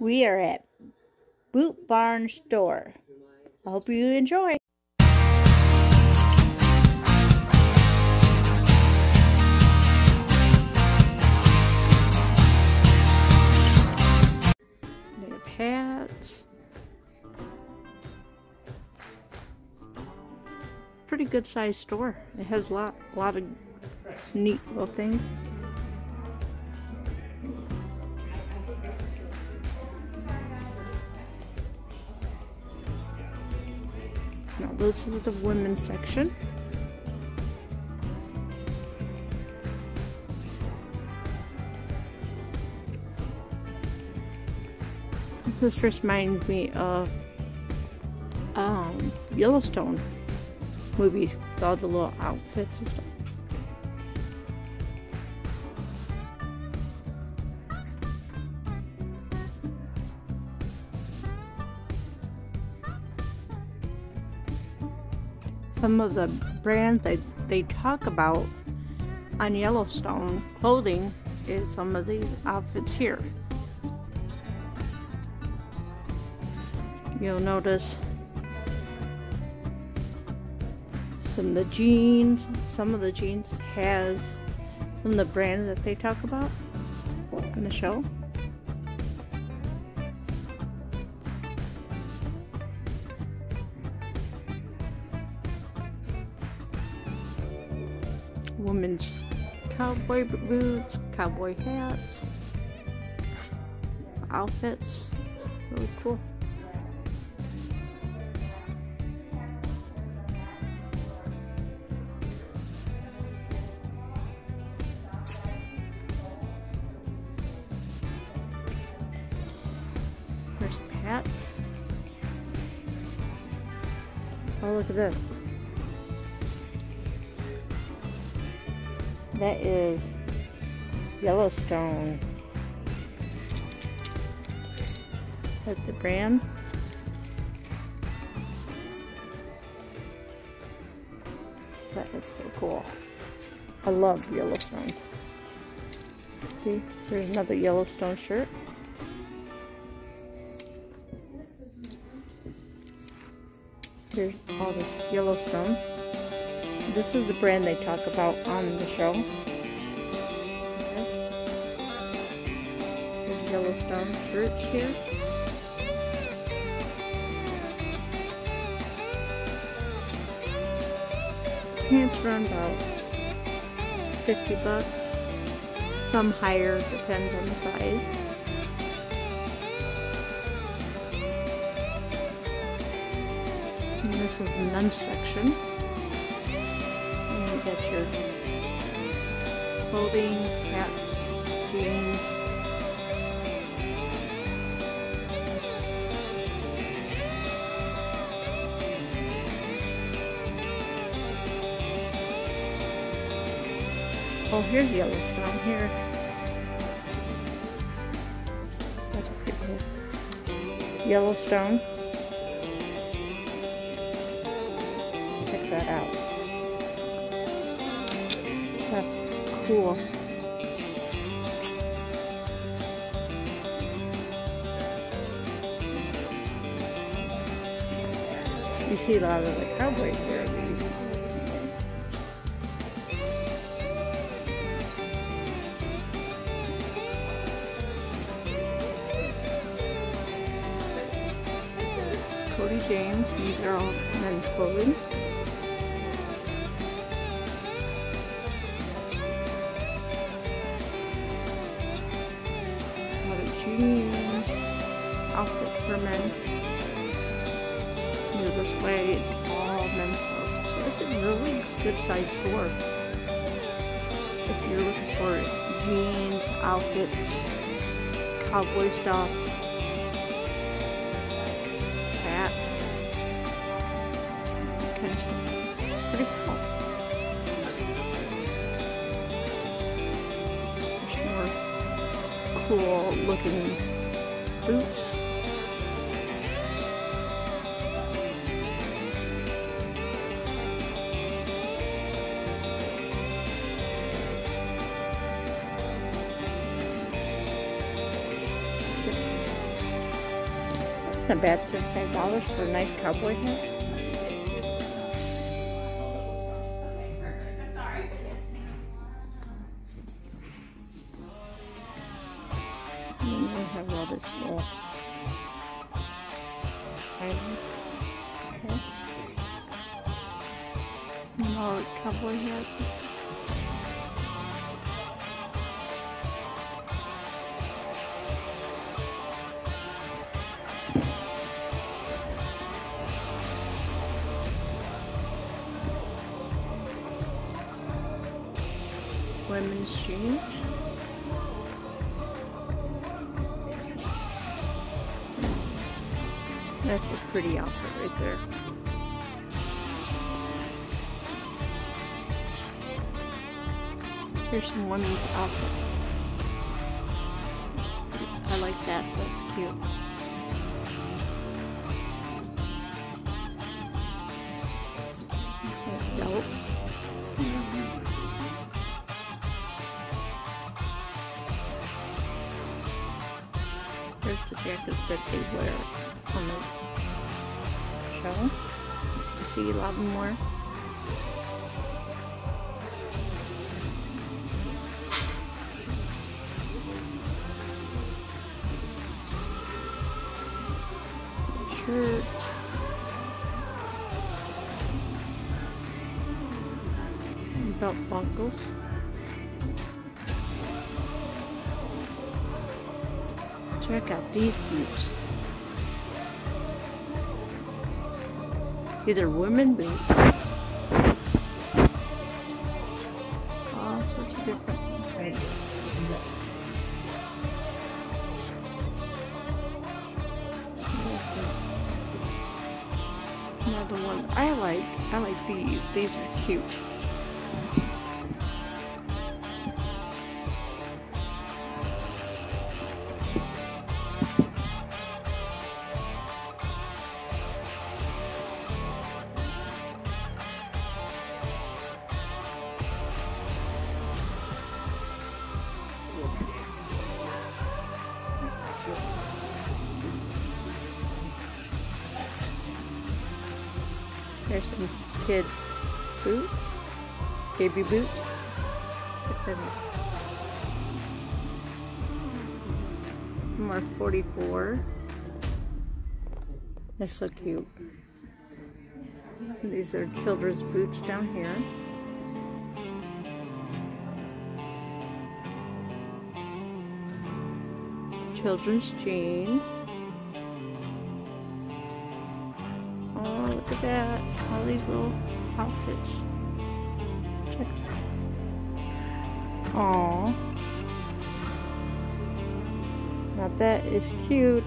We are at Boot Barn Store. I hope you enjoy. Pretty good sized store. It has a lot, a lot of neat little things. Now this is the women's section. This reminds me of um, Yellowstone movie, with all the little outfits and stuff. Some of the brands that they talk about on Yellowstone clothing is some of these outfits here. You'll notice some of the jeans, some of the jeans has some of the brands that they talk about in the show. Women's cowboy boots, cowboy hats, outfits, really cool. There's. Oh, look at this. That is Yellowstone. That's the brand. That is so cool. I love Yellowstone. See, there's another Yellowstone shirt. Here's all this Yellowstone. This is the brand they talk about on the show. Yellowstone shirts here. Pants run about 50 bucks. Some higher, depends on the size. And this is the men's section. Your clothing, hats, jeans. Oh, here's Yellowstone here. That's pretty cool. Yellowstone. You see a lot of the cowboys wear these. It's Cody James. These are all men's clothing. Another jeans outfit for men. You this way, it's all men's clothes. So is a really good size store. If you're looking for jeans, outfits, cowboy stuff, hats, kind of. Pretty cool. There's more cool looking boots. Not bad. Thirty-five dollars for a nice cowboy hat. Have all this island. Okay. More cowboy hats. That's a pretty outfit right there. Here's some women's outfits. I like that, that's cute. Jackets that they wear on the show. See a lot more. Shirt. Belt buckles. Check out these boots. These are women boots. All sorts of different. Another one I like. I like these. These are cute. There's some kids' boots, baby boots. More 44. That's so cute. These are children's boots down here. Children's jeans. Look at that. All these little outfits. Check. Aw. Now that is cute.